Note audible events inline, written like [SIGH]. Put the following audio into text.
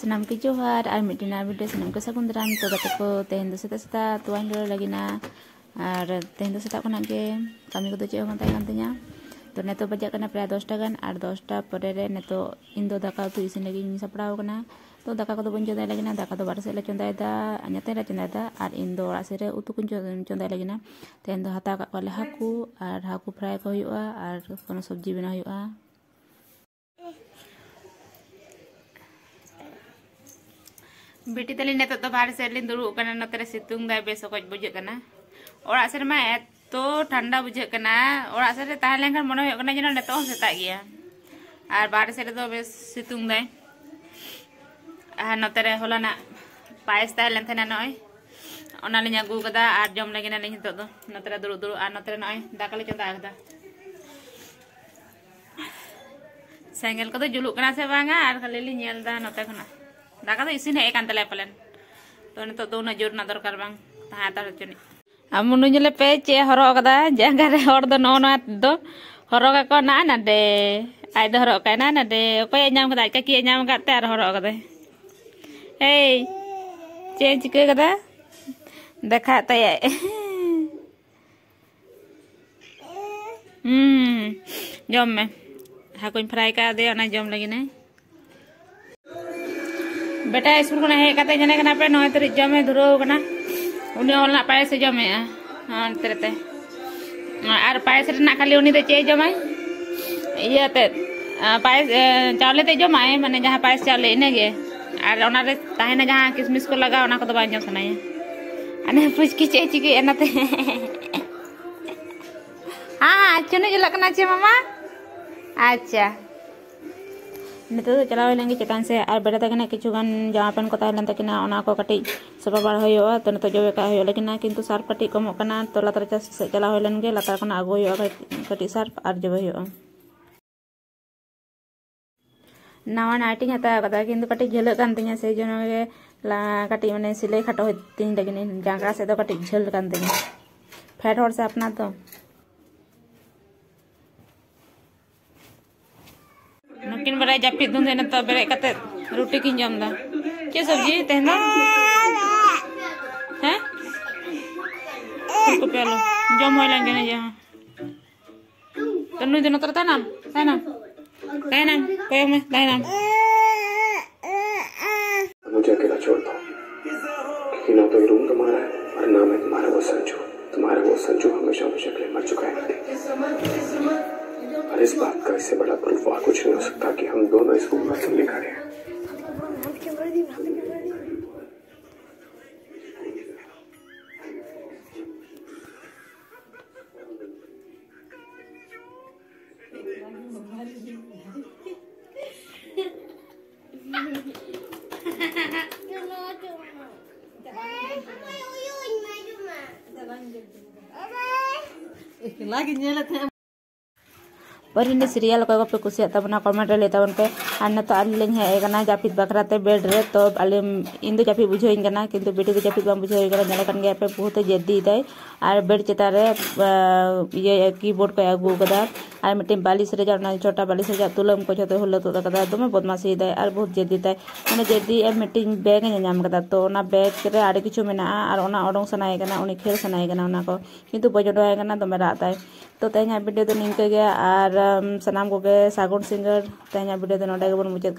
senam ke johar ar midina video senam ke sakundram to kata ko tehen do seta seta tuan lo lagi na ar tehen do seta ko nage kami ko do cek ngantai ngantinya to neto bajak kana pray 10 kan ar 10 ta pore re neto indo daka tu isin lagi ni saprao kana to daka ko bon jodai lagi na daka do barse la chondai da anyate la chondai da ar indo ora sere utu kun chondai lagi na tehen do hata ka kale haku ar haku fry ko huyua ar kono sabji bina huyua बेटी तली ने तो बाहर से लिन दुड़ू करना नतरे सितुंग दाय बे सकज बुझे और आसर मा तो ठंडा बुझे और आसर रे ताहे लेंखन मन हो करना जेना सेता गया और बाहर से बे सितुंग दाय आ नतरे होला पायस ताहे लेन थेना नय ओना और जम लगे ना लिन तो नतरे दुड़ू दुड़ू और नतरे नय दाकले चंदा आगदा सेंगल को जुलूक से बांगा और खाली लिन नेलदा नते खना ᱫᱟᱠᱟ ᱫᱚ ᱤᱥᱤᱱ ᱦᱮᱡ ᱟᱠᱟᱱ ᱛᱟᱞᱮᱭᱟ ᱯᱟᱞᱮᱱ ᱛᱚ ᱱᱤᱛᱚᱜ ᱫᱚ ᱩᱱᱟᱹᱜ ᱡᱳᱨ ᱨᱮᱱᱟᱜ ᱫᱚᱨᱠᱟᱨ ᱵᱟᱝ ᱛᱟᱦᱮᱸ ᱦᱟᱛᱟᱲ ᱦᱚᱪᱚᱱᱤᱡ ᱟᱨ ᱢᱩᱱᱩ ᱧᱮᱞᱮ ᱯᱮ ᱪᱮᱫ ᱦᱚᱨᱚᱜ ᱟᱠᱟᱫᱟ ᱡᱟᱸᱜᱟ ᱨᱮ ᱦᱚᱲ ᱫᱚ ᱱᱚᱜᱼᱚ ᱱᱚᱣᱟ ᱫᱚ ᱦᱚᱨᱚᱜ ᱟᱠᱚ ᱱᱟ ᱱᱟᱰᱮ ᱟᱡ ᱫᱚ ᱦᱚᱨᱚᱜ ᱠᱟᱭ ᱱᱟ ᱱᱟᱰᱮ ᱚᱠᱚᱭᱮ ᱧᱟᱢ ᱠᱟᱫᱟ ᱟᱡ ᱠᱟᱠᱤᱭᱮ ᱧᱟᱢ ᱟᱠᱟᱫ ᱛᱮ ᱟᱨ ᱦᱚᱨᱚᱜ ᱠᱟᱫᱟᱭ ᱮᱭ ᱪᱮᱫ ᱪᱤᱠᱟᱹ ᱠᱟᱫᱟ ᱫᱮᱠᱷᱟ ᱛᱟᱭᱟᱭ ᱡᱚᱢ ᱢᱮ ᱦᱟᱹᱠᱩᱧ ᱯᱷᱨᱟᱭ ᱠᱟᱫᱮ ᱚᱱᱟ ᱡᱚᱢ ᱞᱟᱹᱜᱤᱫ बेटा स्कूल हेज पे नय जमे धुरो कना उनी ओलना पायस जमे हाँ। तेरते आर पायस खाली उनी दे चे जमाय इया ते पायस चावले ते जमाय माने जहाँ पायस चावले इने गे आर ओना रे ताहेना जहाँ किसमिस को लगा को तो बांजो सनाय अने पुचकी चे चिकी एनाते [LAUGHS] हाँ, चुने जलकना चे मामा। अच्छा। नितो तो चलाव लेंगे चेतान से बेटा तक किचुगान जमा पेन को को कटी सफ़ा बार होयो तो नितो जो का होयो लेकिन किंतु सार्फ कटी कम तो लतार चास चलाव लेंगे लतार को आगो होयो कटी सार्फ और जो होयो नवा नाटी हता कदा किंतु कटी झेल कान से के ला कटी माने सिलाई खाटो होतिन लगिन जांगा से तो कटी झेल फैट और से अपना तो जम दा के सब्ज़ी तेना को पेलो जम होय लंगे ने जहाँ तनु दिन तर नाम नाम नाम कोय में नाम मुझे अकेला छोड़ दो। क्योंकि ना ये रूम तुम्हारा और ना मैं तुम्हारा वो संजू। तुम्हारा वो संजू हमेशा हमेशा के लिए मर चुका है। और इस बात का इससे बड़ा प्रूफ और कुछ नहीं हो सकता कि हम दोनों इस रूम में अकेले खड़े हैं। Lagi nyala पर इन सीरियल को खुशियाब कमेंट लेता पे अन्य तो अल जापीद बखरा ते बेड रे तो इन जापी बुझे कि बेटी को जापी बुझे पे बहुत जेदी है और बेड चितान ये कीबोर्ड को अगुकद और मिट्टी बालिश रे छोटा बालिश रहा तुलम को जो हल्लत दमे बदमाशी है और बहुत जेदी है मैंने जेदी मिट्टी बैग नाम तो बैग रे कि उडों सना खेल सना कि बजट दमे रहा तो तेहना भिडियो तो निंका गया और सामान को सागुन सिंगर तेहना भिडियो तो नोडे मुचाद